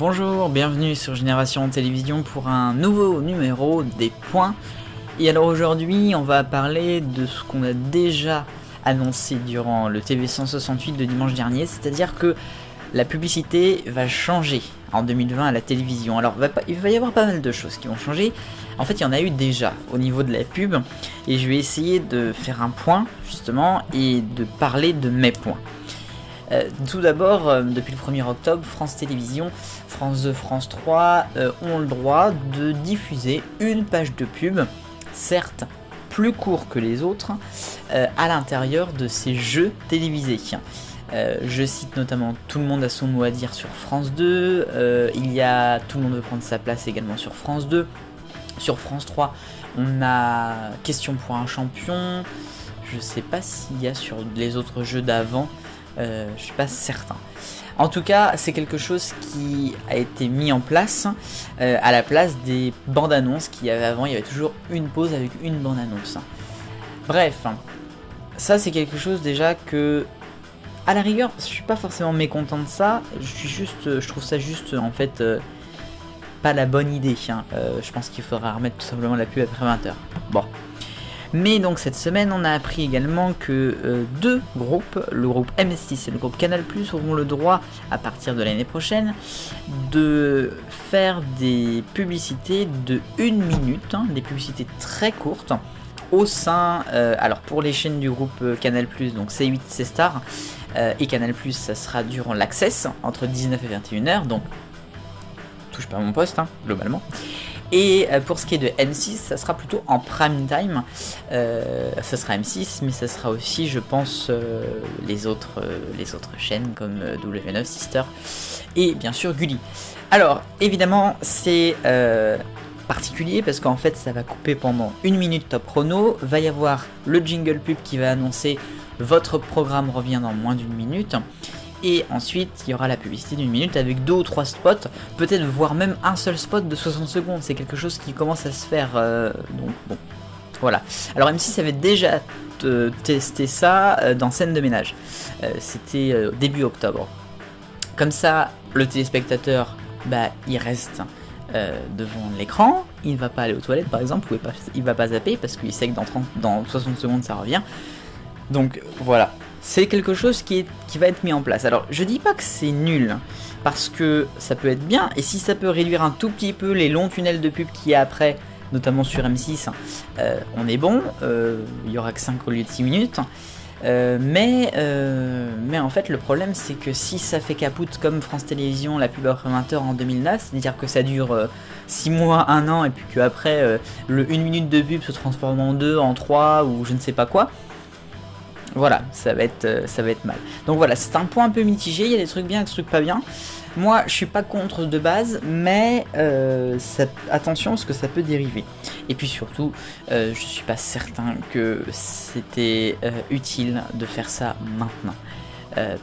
Bonjour, bienvenue sur Génération Télévision pour un nouveau numéro des points. Et alors aujourd'hui, on va parler de ce qu'on a déjà annoncé durant le TV 168 de dimanche dernier, c'est-à-dire que la publicité va changer en 2020 à la télévision. Alors il va y avoir pas mal de choses qui vont changer. En fait, il y en a eu déjà au niveau de la pub et je vais essayer de faire un point justement et de parler de mes points. Euh, tout d'abord, euh, depuis le 1er octobre, France Télévisions, France 2, France 3 euh, ont le droit de diffuser une page de pub, certes plus court que les autres, à l'intérieur de ces jeux télévisés. je cite notamment Tout le monde a son mot à dire sur France 2, il y a Tout le monde veut prendre sa place également sur France 2, sur France 3 on a Question pour un champion, je sais pas s'il y a sur les autres jeux d'avant, euh, je suis pas certain. En tout cas, c'est quelque chose qui a été mis en place euh, à la place des bandes annonces qu'il y avait avant. Il y avait toujours une pause avec une bande annonce. Bref, ça c'est quelque chose déjà que, à la rigueur, je suis pas forcément mécontent de ça. Je suis juste, je trouve ça juste en fait euh, pas la bonne idée. Hein. je pense qu'il faudra remettre tout simplement la pub après 20h. Bon. Mais donc cette semaine, on a appris également que euh, deux groupes, le groupe M6 et le groupe Canal+, auront le droit, à partir de l'année prochaine, de faire des publicités de 1 minute, hein, des publicités très courtes, au sein, euh, alors pour les chaînes du groupe euh, Canal+, donc C8, C-Star, et Canal+, ça sera durant l'access, entre 19 et 21h, donc touche pas mon poste, hein, globalement. Et euh, pour ce qui est de M6, ça sera plutôt en prime time. Euh, ça sera M6, mais ça sera aussi, je pense, euh, les, autres, les autres chaînes comme W9, Sister et bien sûr Gulli. Alors, évidemment, c'est particulier parce qu'en fait, ça va couper pendant une minute top chrono. Va y avoir le jingle pub qui va annoncer votre programme revient dans moins d'une minute. Et ensuite, il y aura la publicité d'une minute avec deux ou trois spots, peut-être voire même un seul spot de 60 secondes. C'est quelque chose qui commence à se faire. Euh, donc bon, voilà. Alors M6 avait déjà euh, testé ça euh, dans scène de ménage. C'était début octobre. Comme ça, le téléspectateur, bah, il reste devant l'écran, il ne va pas aller aux toilettes par exemple, ou il va pas zapper parce qu'il sait que dans, 30, dans 60 secondes ça revient. Donc voilà, c'est quelque chose qui, va être mis en place. Alors, je dis pas que c'est nul, parce que ça peut être bien, et si ça peut réduire un tout petit peu les longs tunnels de pub qu'il y a après, notamment sur M6, euh, on est bon, euh, il y aura que 5 au lieu de 6 minutes. Euh, mais, mais en fait, le problème, c'est que si ça fait capoute comme France Télévisions, la pub après 20h en 2009, c'est-à-dire que ça dure 6 mois, 1 an, et puis qu'après, le 1 minute de pub se transforme en 2, en 3, ou je ne sais pas quoi, voilà, ça va être, euh, ça va être mal. Donc voilà, c'est un point un peu mitigé. Il y a des trucs bien, des trucs pas bien. Moi, je suis pas contre de base, mais euh, attention parce que ça peut dériver. Et puis surtout, euh, je suis pas certain que c'était utile de faire ça maintenant.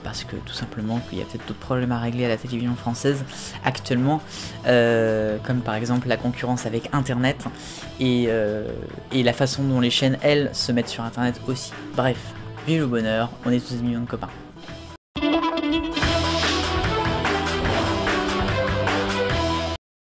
parce que tout simplement qu'il y a peut-être d'autres problèmes à régler à la télévision française actuellement, comme par exemple la concurrence avec Internet et, et la façon dont les chaînes, elles, se mettent sur Internet aussi. Bref, Vive le bonheur, on est tous des millions de copains.